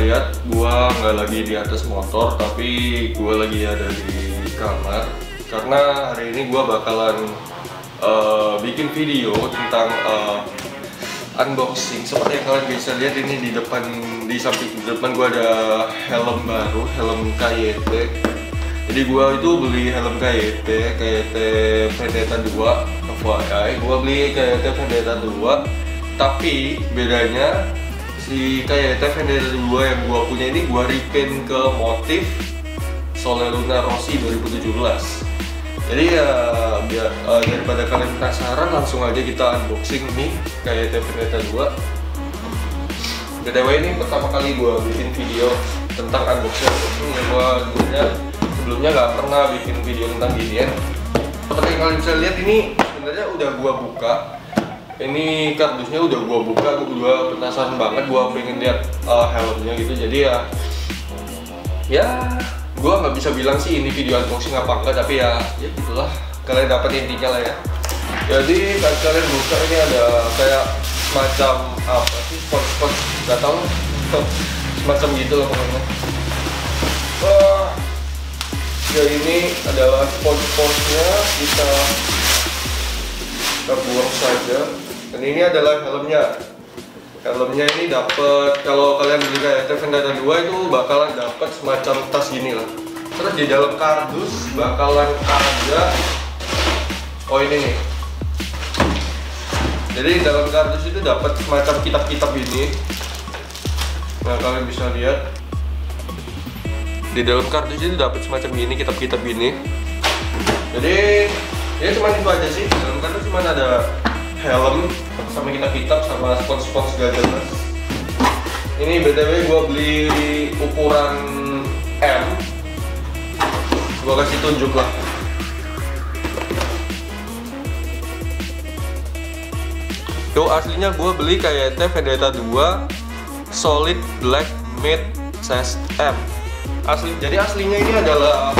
lihat gua nggak lagi di atas motor tapi gua lagi ada di kamar. Karena hari ini gua bakalan uh, bikin video tentang uh, unboxing. Seperti yang kalian bisa lihat ini di depan di samping di depan gua ada helm baru helm KYT jadi gua itu beli helm KYT KYT Vendetta 2 FYI gua beli KYT Vendetta 2 tapi bedanya si KYT Vendetta 2 yang gua punya ini gua repaint ke motif Sole Luna Rossi 2017 jadi ya biar uh, daripada kalian penasaran langsung aja kita unboxing nih kayak Vendetta 2 BTW ini pertama kali gue bikin video tentang unboxing. Yang gue sebelumnya sebelumnya nggak pernah bikin video tentang ginian. Seperti yang kalian bisa lihat ini sebenarnya udah gue buka ini kardusnya udah gue buka juga penasaran banget gue pengen lihat uh, helmnya gitu. Jadi ya ya gue nggak bisa bilang sih ini video unboxing apa enggak tapi ya ya gitulah. Kalian dapat intinya lah ya. Jadi saat kalian buka ini ada kayak semacam apa sih spot spot nggak tahu. Semacam gitu loh pokoknya. Ya ini adalah spot spotnya kita kita buang saja. Dan ini adalah helmnya. Helmnya ini dapat kalau kalian beli kayak Vendetta 2 itu bakalan dapat semacam tas gini lah. Terus di dalam kardus bakalan ada oh ini. Nih jadi di dalam kardus itu dapat semacam kitab-kitab ini. Nah kalian bisa lihat. Di dalam kardus itu dapat semacam ini kitab-kitab ini. Jadi ya cuma itu aja sih dalam kardus cuma ada helm sama kitab-kitab sama spons-spons jelas ini btw gue beli ukuran M. Gue kasih tunjuk lah. Yo aslinya gue beli kayak Vendetta 2 Solid Black Matte Size M. Asli jadi aslinya ini adalah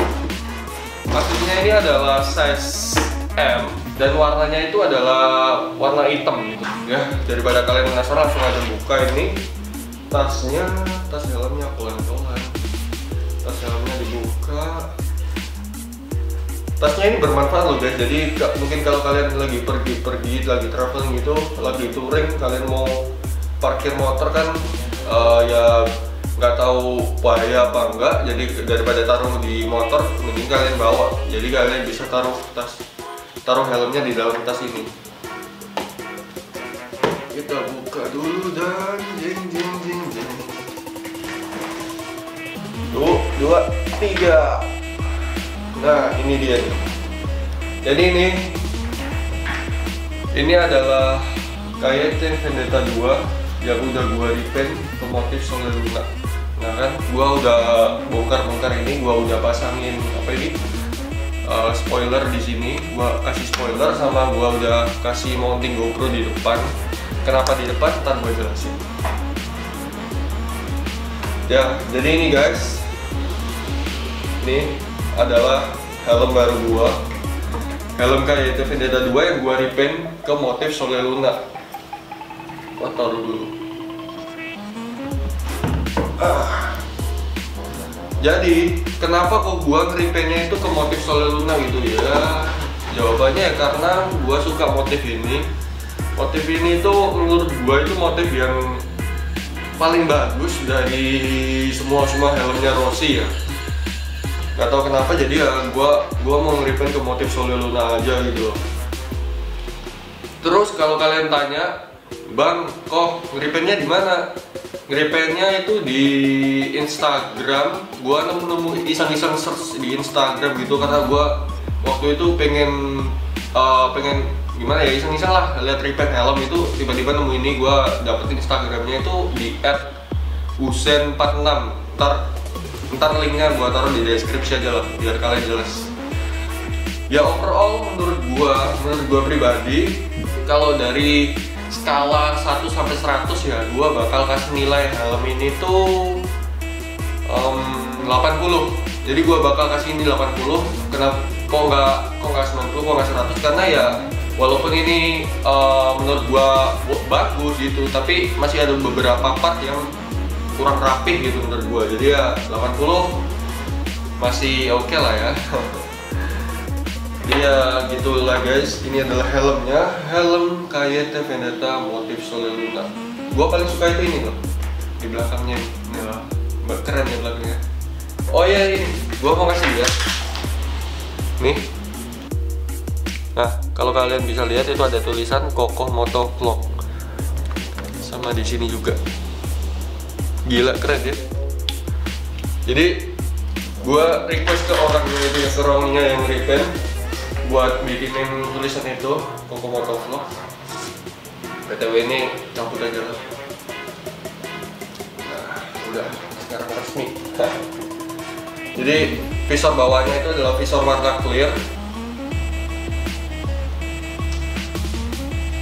aslinya ini adalah size M dan warnanya itu adalah warna hitam gitu ya. Daripada kalian penasaran langsung aja buka ini. Tasnya tas helmnya pelan-pelan. Tas helmnya dibuka. Tasnya ini bermanfaat loh guys. Jadi mungkin kalau kalian lagi pergi-pergi lagi traveling gitu lagi touring kalian mau parkir motor kan uh, ya nggak tahu bahaya apa enggak jadi daripada taruh di motor mending kalian bawa. Jadi kalian bisa taruh tas taruh helmnya di dalam tas ini. Kita buka dulu dan jeng jeng jeng jeng. Tuh dua tiga. Nah ini dia. Nih jadi ini ini adalah KYT Vendetta 2 yang udah gua repaint ke motif Sole Luna kan gua udah bongkar-bongkar ini gua udah pasangin apa ini? Uh, spoiler di sini. Gua kasih spoiler sama gua udah kasih mounting GoPro di depan. Kenapa di depan? Ntar gue jelasin. Ya jadi ini guys. Ini adalah helm baru gua. Helm kayak itu Vendetta 2 yang gua repaint ke motif Sole Luna. Gua dulu jadi kenapa kok gua ngeripenya itu ke motif Sole Luna gitu ya? Jawabannya ya karena gua suka motif ini. Motif ini tuh menurut gua itu motif yang paling bagus dari semua semua helmnya Rossi ya. Nggak tahu kenapa jadi ya gua gua mau ngeripin ke motif Sole Luna aja gitu. Terus kalau kalian tanya bang kok ngeripinnya di mana? Ngeripinnya itu di Instagram. Gua nemu nemu iseng-iseng search di Instagram gitu karena gua waktu itu pengen uh, pengen gimana ya iseng-iseng lah lihat repaint helm itu. Tiba-tiba nemu ini gua dapet Instagramnya itu di @usen46 ntar ntar linknya gua taruh di deskripsi aja lah biar kalian jelas. Ya overall menurut gua menurut gua pribadi kalau dari skala 1 sampai 100 ya gua bakal kasih nilai. Helm ini tuh um, 80 jadi gua bakal kasih ini 80 kenapa kok nggak kok nggak 90 kok nggak 100 karena ya walaupun ini uh, menurut gua bagus gitu tapi masih ada beberapa part yang kurang rapih gitu menurut gua. Jadi ya 80 masih oke okay lah ya Iya gitulah guys, ini adalah helmnya. Helm KYT Vendetta motif Solar Luna Gua paling suka itu ini loh Di belakangnya. Ini lah Keren ya belakangnya. Oh iya ini, gua mau kasih lihat. Nih. Nah, kalau kalian bisa lihat itu ada tulisan Kokoh Moto Vlog Sama di sini juga. Gila keren ya. Jadi gua request ke orang itu ya ke orangnya yang repaint buat bikinin tulisan itu Koko Moto Vlog. BTW ini cabut aja lah nah udah sekarang resmi. Jadi visor bawahnya itu adalah visor warna clear.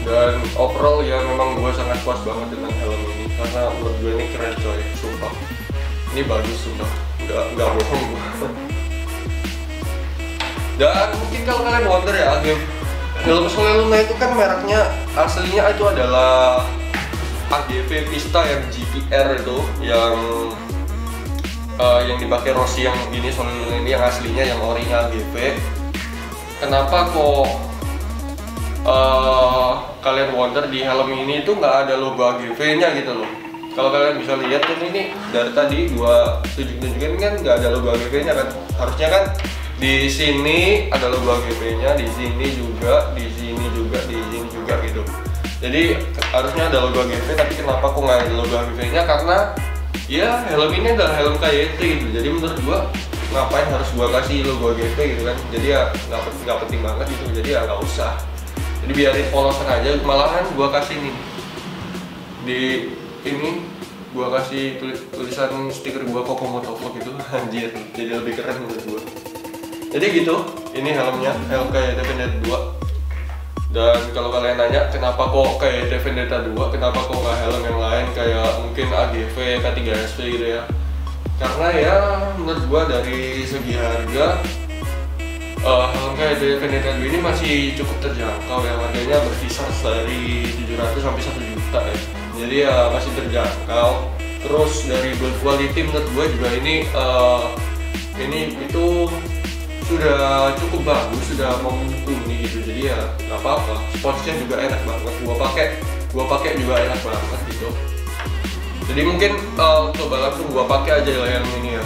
Dan overall ya memang gue sangat puas banget dengan helm ini karena menurut gue ini keren coy sumpah. Ini bagus sumpah. Nggak nggak bohong dan mungkin kalau kalian wonder ya game film Luna itu kan mereknya aslinya itu adalah AGV Vista yang GPR itu yang uh, yang dipakai Rossi yang ini Luna ini yang aslinya yang orinya AGV kenapa kok uh, kalian wonder di helm ini itu nggak ada logo AGV nya gitu loh? Kalau kalian bisa lihat kan ini dari tadi gua tunjuk-tunjukin kan nggak ada logo AGV nya kan? Harusnya kan di sini ada logo AGV-nya, di sini juga, di sini juga, di sini juga gitu. Jadi harusnya ada logo AGV, tapi kenapa kok nggak ada logo AGV-nya? Karena ya helm ini adalah helm KYT gitu. Jadi menurut gua ngapain harus gua kasih logo AGV gitu kan? Jadi ya nggak nggak penting banget gitu. Jadi ya nggak usah. Jadi biarin polosan aja. Malahan gua kasih nih di ini gua kasih tulisan stiker gua Koko Motovlog itu anjir jadi lebih keren menurut gua jadi gitu ini helmnya helm kayak Vendetta 2 dan kalau kalian nanya kenapa kok kayak Vendetta 2 kenapa kok nggak helm yang lain kayak mungkin AGV K3SP gitu ya? Karena ya menurut gua dari segi harga uh, helm kayak Vendetta 2 ini masih cukup terjangkau ya. Harganya berkisar dari 700 sampai 1 juta ya. Jadi ya masih terjangkau. Terus dari build quality menurut gua juga ini uh, ini itu sudah cukup bagus sudah mumpuni gitu. Jadi ya nggak apa-apa. Sportsnya juga enak banget. Gua pakai gua pakai juga enak banget gitu. Jadi mungkin uh, coba langsung gua pakai aja lah yang ini ya.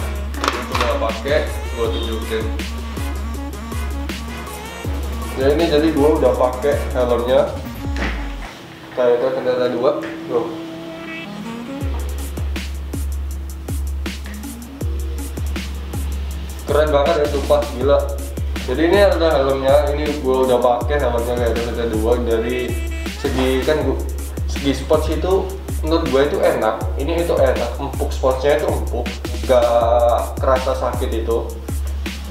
Coba pakai gua tunjukin. Ya ini jadi gua udah pakai helmnya. Kayak kendaraan dua. Tuh keren banget ya sumpah gila. Jadi ini ada helmnya ini gue udah pakai helmnya kayak ada dua. Dari segi kan gue segi sports itu menurut gue itu enak. Ini itu enak empuk sportsnya itu empuk. Gak kerasa sakit itu.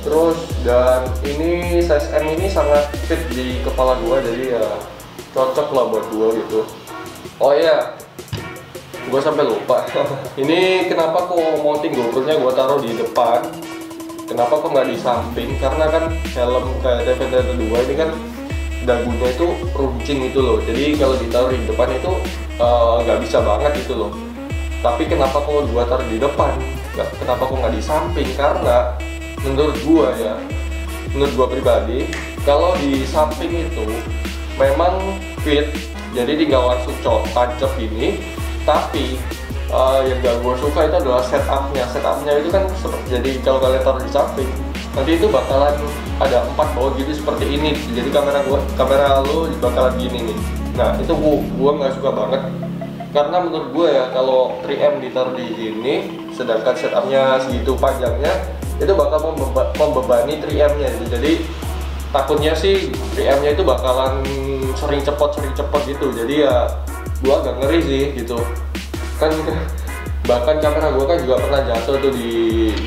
Terus dan ini size M ini sangat fit di kepala gue jadi ya cocok lah buat gue gitu. Oh iya gue sampai lupa. Ini kenapa kok mounting GoPro nya gue taruh di depan kenapa kok nggak di samping karena kan helm kayak Defender 2 ini kan dagunya itu runcing itu loh. Jadi kalau ditaruh di depan itu eh, nggak uh, bisa banget itu loh. Tapi kenapa kok gua taruh di depan? Nggak kenapa kok nggak di samping karena menurut gua ya menurut gua pribadi kalau di samping itu memang fit jadi tinggal langsung tancap ini tapi uh, yang gak gue suka itu adalah setupnya. Setupnya itu kan jadi kalau kalian taruh di samping. Nanti itu bakalan ada empat bawah gitu seperti ini. Jadi kamera gua kamera lo bakalan gini nih. Nah itu gua gua nggak suka banget. Karena menurut gue ya kalau 3M ditaruh di sini sedangkan setupnya segitu panjangnya itu bakal membeba membebani 3M-nya jadi takutnya sih 3M-nya itu bakalan sering cepot sering cepot gitu. Jadi ya gua agak ngeri sih gitu kan bahkan kamera gue kan juga pernah jatuh tuh di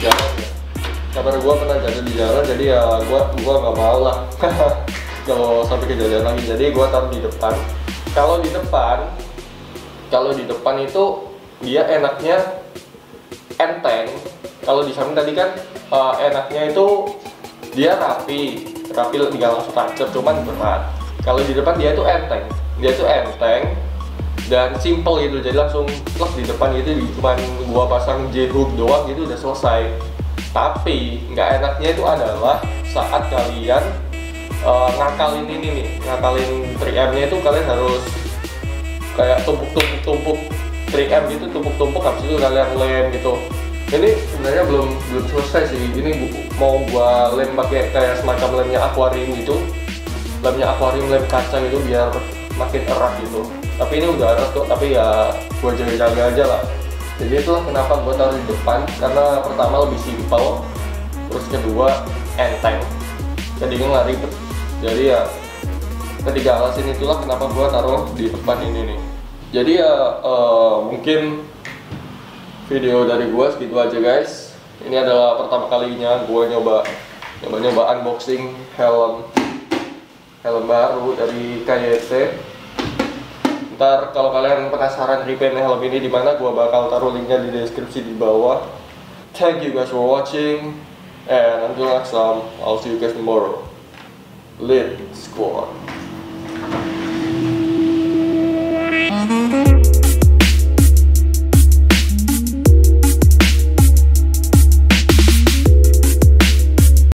jalan. Kamera gue pernah jatuh di jalan jadi ya gue gua nggak mau lah. Kalau sampai kejadian lagi. Jadi gue taruh di depan. Kalau di depan kalau di depan itu dia enaknya enteng. Kalau di samping tadi kan uh, enaknya itu dia rapi. Rapi tinggal langsung tancap cuman berat. Kalau di depan dia itu enteng. Dia itu enteng dan simple gitu jadi langsung plug di depan gitu cuma gua pasang J hook doang gitu udah selesai. Tapi nggak enaknya itu adalah saat kalian uh, ngakalin ini nih ngakalin 3M nya itu kalian harus kayak tumpuk-tumpuk-tumpuk 3M gitu tumpuk-tumpuk habis itu kalian lem gitu. Ini sebenarnya belum belum selesai sih. Ini mau gua lem pakai kayak semacam lemnya akuarium gitu. Lemnya akuarium lem kaca gitu biar makin erat gitu tapi ini udah kok tapi ya gua jaga-jaga aja lah. Jadi itulah kenapa gua taruh di depan karena pertama lebih simpel terus kedua enteng. Jadinya nggak ribet. Jadi ya ketiga alasan itulah kenapa gua taruh di depan ini nih. Jadi ya uh, mungkin video dari gua segitu aja guys. Ini adalah pertama kalinya gua nyoba nyoba nyoba unboxing helm helm baru dari KYT ntar kalau kalian penasaran repaint helm ini di mana gua bakal taruh linknya di deskripsi di bawah. Thank you guys for watching and until next time I'll see you guys tomorrow. Lit Squad